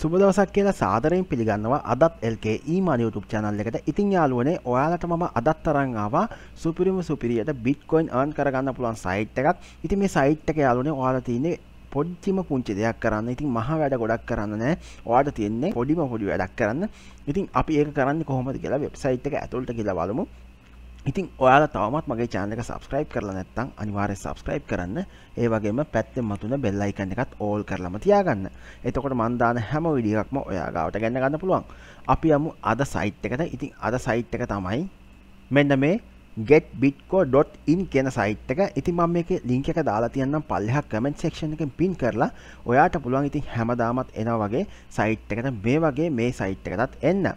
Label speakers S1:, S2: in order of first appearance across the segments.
S1: සුබදවසක් කියලා සාදරයෙන් පිළිගන්නවා අදත් LK ඊමාන YouTube channel එකට. ඉතින් යාළුවනේ ඔයාලට මම අදත් තරන් ආවා සුපිරිම සුපිරියට Bitcoin earn කරගන්න පුළුවන් site එකක්. ඉතින් මේ site එක යාළුවනේ ඔයාලා තියෙන්නේ පොඩ්චිම පුංචි දෙයක් කරන්න ඉතින් මහ වැඩ ගොඩක් කරන්න නෑ ඔයාට තියෙන්නේ පොඩිම පොඩි වැඩක් කරන්න ඉතින් අපි ඒක කරන්න කොහොමද කියලා වෙබ්සයිට් එක ඇතුළට කියලා බලමු ඉතින් ඔයාලා තවමත් මගේ channel එක subscribe කරලා නැත්නම් අනිවාර්යෙන් subscribe කරන්න. ඒ වගේම පැත්තෙන් මතුන bell icon එකත් all කරලාම තියාගන්න. එතකොට මම දාන හැම වීඩියෝ එකක්ම ඔයා ගාවට ගන්න ගන්න පුළුවන්. අපි යමු අද site එකට. ඉතින් අද site එක තමයි මෙන්න මේ getbitco.in කියන site එක. ඉතින් මම මේකේ link එක දාලා තියන්නම් පල්ලෙහා comment section එකෙන් pin කරලා ඔයාට පුළුවන් ඉතින් හැමදාමත් එනවා වගේ site එකට මේ වගේ මේ site එකටත් එන්න.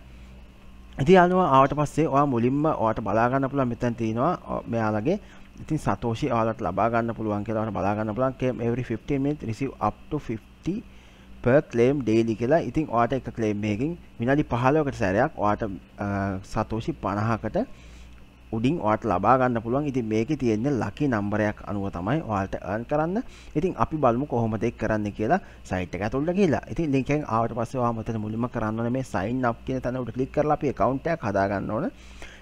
S1: ඉති අනුව ආවට පස්සේ ඔයා මුලින්ම ඔයාට බලාගන්න පුළුවන් මෙතන තියෙනවා මෙයාලගේ ඉතින් සතෝෂි ඔයාලට ලබා ගන්න පුළුවන් කියලා ඔයාලට බලා ගන්න පුළුවන් claim every 15 minutes receive up to 50 per claim daily කියලා. ඉතින් ඔයාට එක claim එකකින් විනාඩි 15කට සැරයක් ඔයාට සතෝෂි 50කට උඩින් ඔයාට ලබා ගන්න පුළුවන්. ඉතින් මේකේ තියෙන්නේ ලකි නම්බරයක් අනුව තමයි ඔයාලට earn කරන්න. ඉතින් අපි බලමු කොහොමද ඒක කරන්නේ කියලා site එක ඇතුළට ගිහිල්ලා. ඉතින් link එකෙන් ආවට පස්සේ ඔයා මෙතන මුලින්ම කරන්න ඕනේ මේ sign up කියන තැන උඩ click කරලා අපි account එකක් හදා ගන්න ඕනේ.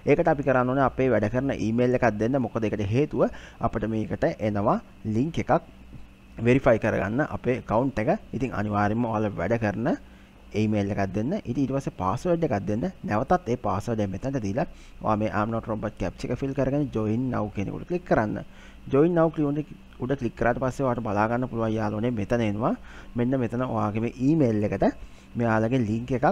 S1: ඒකට අපි කරන්න ඕනේ අපේ වැඩ කරන email එකක් දෙන්න. මොකද ඒකට හේතුව අපිට මේකට එනවා link එකක් verify කරගන්න අපේ account එක. ඉතින් අනිවාර්යයෙන්ම ඔයාලා වැඩ කරන ඊමේල් එකක් දෙන්න. ඉතින් ඊට පස්සේ පාස්වර්ඩ් එකක් දෙන්න. නැවතත් ඒ පාස්වර්ඩ් එක මෙතනට දීලා ඔයා මේ I'm not robot captcha එක fill කරගෙන join now කියන එකට ක්ලික් කරන්න. join now උඩ ක්ලික් කරාට පස්සේ ඔයාලට බලා ගන්න පුළුවන් යාළුවනේ මෙතන එනවා. මෙන්න මෙතන ඔයාගේ මේ ඊමේල් එකට මෙයාලගේ link එකක්.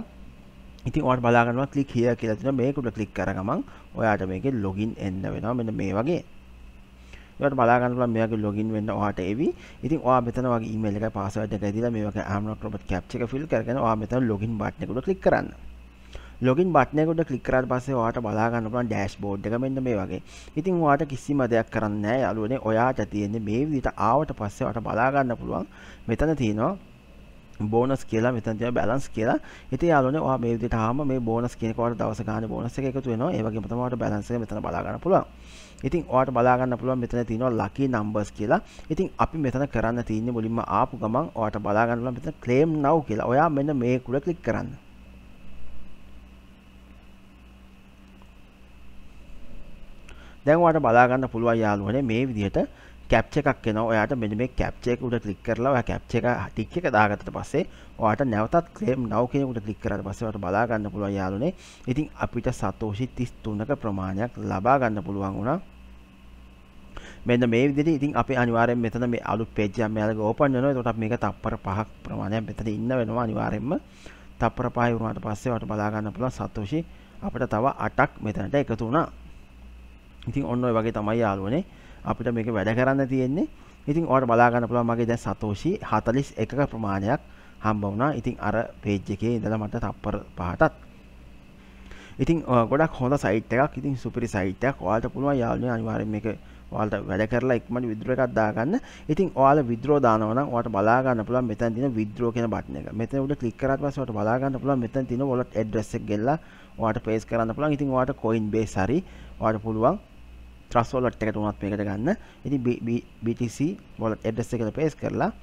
S1: ඉතින් ඔයාලට බලා ගන්නවා click here කියලා තියෙනවා. මේක උඩ ක්ලික් කර ගමන් ඔයාට මේකේ login එන්න වෙනවා. මෙන්න මේ වගේ. ඒකට බලා ගන්න පුළුවන් මෙයාගේ ලොගින් වෙන්න ඔයාට එවි. ඉතින් ඔයා මෙතන වගේ ඊමේල් එකයි පාස්වර්ඩ් එකයි දීලා මේ වගේ AMNOT robot captcha එක fill කරගෙන ඔයා මෙතන ලොගින් බටන් එක උඩ ක්ලික් කරන්න. ලොගින් බටන් එක උඩ ක්ලික් කරාට පස්සේ ඔයාට බලා ගන්න පුළුවන් ඩෑෂ්බෝඩ් එක මෙන්න මේ වගේ. ඉතින් ඔයාට කිසිම දෙයක් කරන්න නැහැ යාළුවනේ. ඔයාට තියෙන්නේ මේ විදිහට ආවට පස්සේ ඔයාට බලා ගන්න පුළුවන් මෙතන තියෙනවා බෝනස් කියලා මෙතන තියෙන බැලන්ස් කියලා. ඉතින් යාළුවනේ ඔයා මේ විදිහට ආවම මේ බෝනස් කියන එක ඔයාලට දවස ගානේ බෝනස් එක එකතු වෙනවා. ඒ වගේම තමයි ඔයාලට බැලන්ස් එක මෙතන බලා ගන්න පුළුවන්. ඉතින් ඔයාට බලා ගන්න පුළුවන් මෙතන තියෙනවා lucky numbers කියලා. ඉතින් අපි මෙතන කරන්න තියෙන්නේ මුලින්ම ආපු ගමන් ඔයාට බලා ගන්න පුළුවන් මෙතන claim now කියලා. ඔයා මෙන්න මේ කුඩ ක්ලික් කරන්න. දැන් ඔයාට බලා ගන්න පුළුවන් යාළුවනේ මේ විදිහට කැප්ච එකක් එනවා ඔයාට මෙන්න මේ කැප්ච එක උඩ ක්ලික් කරලා ඔයා කැප්ච එක ටික් එක දාගත්තට පස්සේ ඔයාට නැවතත් claim now කියන උඩ ක්ලික් කරාට පස්සේ ඔයාට බලා ගන්න පුළුවන් යාළුවනේ. ඉතින් අපිට සතෝෂි 33ක ප්‍රමාණයක් ලබා ගන්න පුළුවන් වුණා. මෙන්න මේ විදිහට ඉතින් අපි අනිවාර්යෙන් මෙතන මේ අලුත් page එකක් මෙයාලගේ open වෙනවා. එතකොට අපි මේක තප්පර 5ක් ප්‍රමාණයක් මෙතන ඉන්න වෙනවා අනිවාර්යෙන්ම. තප්පර 5 වුණාට පස්සේ ඔයාට බලා ගන්න පුළුවන් සතෝෂි අපිට තව 8ක් මෙතනට එකතු වුණා. ඉතින් ඔන්න ඔය වගේ තමයි යාළුවනේ අපිට මේක වැඩ කරන්න තියෙන්නේ. ඉතින් ඔයාලට බලා ගන්න පුළුවන් මගේ දැන් සතෝෂි 41ක ප්‍රමාණයක් හම්බ වුණා. ඉතින් අර page එකේ ඉඳලා මට තප්පර පහටත්. ඉතින් ගොඩක් හොඳ site එකක්. ඉතින් සුපිරි site එකක්. ඔයාලට පුළුවන් යාළුවනේ අනිවාර්යෙන් මේක ඔයාලට වැඩ කරලා ඉක්මනට withdraw එකක් දාගන්න. ඉතින් ඔයාලා withdraw දානවා නම් ඔයාලට බලා ගන්න පුළුවන් මෙතන තියෙන withdraw කියන බටන් එක. මෙතන උඩ ක්ලික් කරාට පස්සේ ඔයාලට බලා ගන්න පුළුවන් මෙතන තියෙන wallet address එක ගෙල්ලා ඔයාලට paste කරන්න පුළුවන්. ඉතින් ඔයාලට Coinbase හරි ඔයාලට පුළුවන් ට්‍රස් වොලට් එකට උනත් මේකට ගන්න. ඉතින් BTC wallet address එකට paste කරලා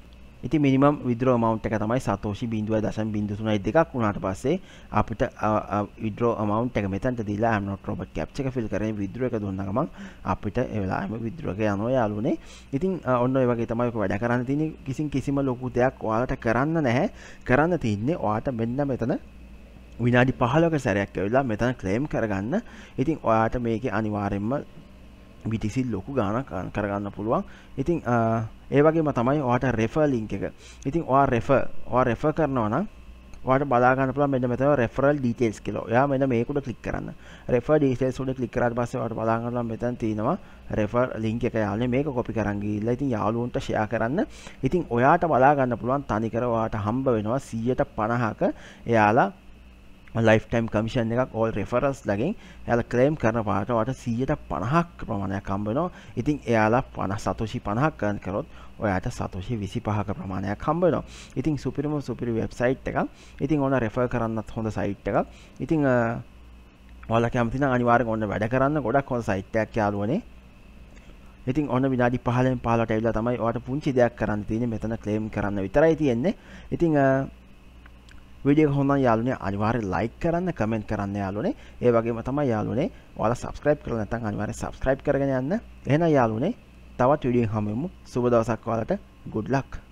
S1: ඉතින් මිනිමම් withdraw amount එක තමයි සතෝෂි 0.032ක් වුණාට පස්සේ අපිට withdraw amount එක මෙතනට දීලා I'm not robot captcha එක fill කරගෙන withdraw එක දුන්නා ගමන් අපිට ඒ වෙලාවෙම withdraw එක යනවා යාළුවනේ. ඉතින් ඔන්න ඔය වගේ තමයි ඔක වැඩ කරන්න තියෙන්නේ. කිසිම කිසිම ලොකු දෙයක් ඔයාලට කරන්න නැහැ. කරන්න තියෙන්නේ ඔයාට මෙන්න මෙතන විනාඩි 15ක සැරයක් ඇවිල්ලා මෙතන ක්ලේම් කරගන්න. ඉතින් ඔයාට මේකේ අනිවාර්යයෙන්ම BTC ලොකු ගානක් කරගන්න පුළුවන්. ඉතින් ඒ වගේම තමයි ඔයාට refer link එක. ඉතින් ඔයා refer ඔයා refer කරනවා නම් ඔයාට බලා ගන්න පුළුවන් මෙන්න මෙතන referral details කියලා. ඔයා මෙන්න මේක උඩ ක්ලික් කරන්න. refer details උඩ ක්ලික් කරාට පස්සේ ඔයාට බලා ගන්න පුළුවන් මෙතන තියෙනවා refer link එක යාළුවනේ මේක copy කරන් ගිහිල්ලා ඉතින් යාළුවන්ට share කරන්න. ඉතින් ඔයාට බලා ගන්න පුළුවන් තනිකර ඔයාට හම්බ වෙනවා 150ක එයාලා ලයිෆ්ටයිම් කමිෂන් එකක් ඕල් රෙෆරස් ලගින් එයාල ක්ලේම් කරන පාට වට සීයට පණහක් ප්‍රමාණයක් කම්බනවා ඉතින් එයාලා පන සතුෂි පණහක් කරන් කරොත් ඔයාට සතුෂි විසි පහක ප්‍රමාණයක් කම්බනවා ඉතින් සුපිරිම සුපිරි වෙබ්සයිට් එක ඉතින් ඕන රෙෆර් කරන්නත් හොඳ සයිට් එක ඉතින් ඔයාලා කැමති නම් අනිවාර්යෙන් ඔන්න වැඩ කරන්න ගොඩක් හොඳ සයිට් එකක් යාළුවනේ. ඉතින් ඔන්න විනාඩි 15න් 15ට ඇවිල්ලා තමයි ඔයාට පුංචි දෙයක් කරන්න තියෙන්නේ. මෙතන ක්ලේම් කරන්න විතරයි තියෙන්නේ. ඉතින් වීඩියෝ හොඳ යාළුවනේ අනිවාර්යෙන් ලයික් කරන්න කමෙන්ට් කරන්න යාළුවනේ ඒ වගේම තමයි යාළුවනේ ඔයාලා සබස්ක්‍රයිබ් කරලා නැත්නම් අනිවාර්යෙන් සබස්ක්‍රයිබ් කරගෙන යන්න. එහෙනම් යාළුවනේ තවත් වීඩියෝ හමුවෙමු සුබ දවසක් ඔයාලට. Good luck.